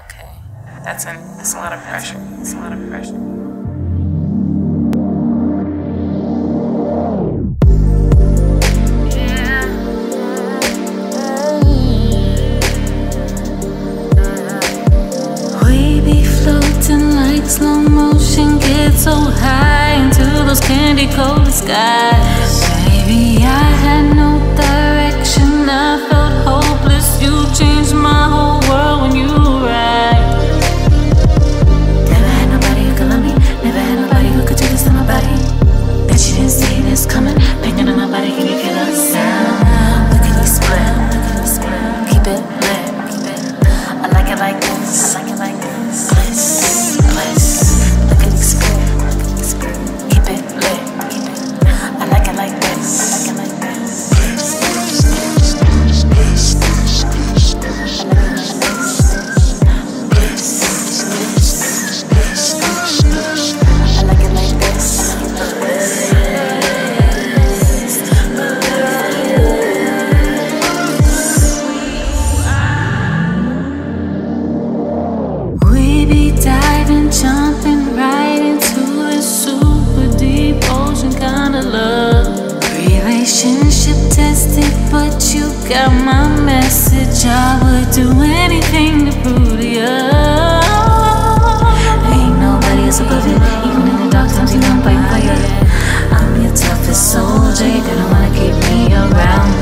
Okay. That's, an, that's a lot of pressure. That's a lot of pressure. slow motion get so high into those candy coated skies Maybe I had no direction, I felt hopeless, you changed my whole test it, but you got my message. I would do anything to prove to you. Ain't nobody else above it, even in the dark times you gon' fight fire. I'm your toughest soldier, you're gonna wanna keep me around.